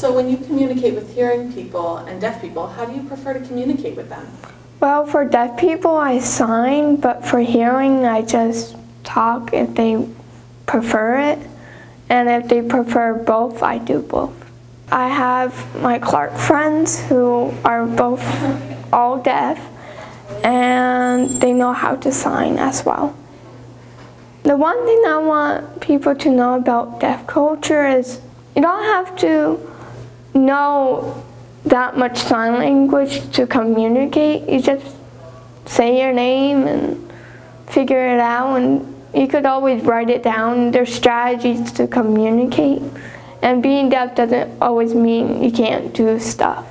So when you communicate with hearing people and deaf people, how do you prefer to communicate with them? Well, for deaf people, I sign, but for hearing, I just talk if they prefer it. And if they prefer both, I do both. I have my Clarke friends who are both all deaf, and they know how to sign as well. The one thing I want people to know about deaf culture is you don't have to know that much sign language to communicate. You just say your name and figure it out and you could always write it down. There's strategies to communicate. And being deaf doesn't always mean you can't do stuff.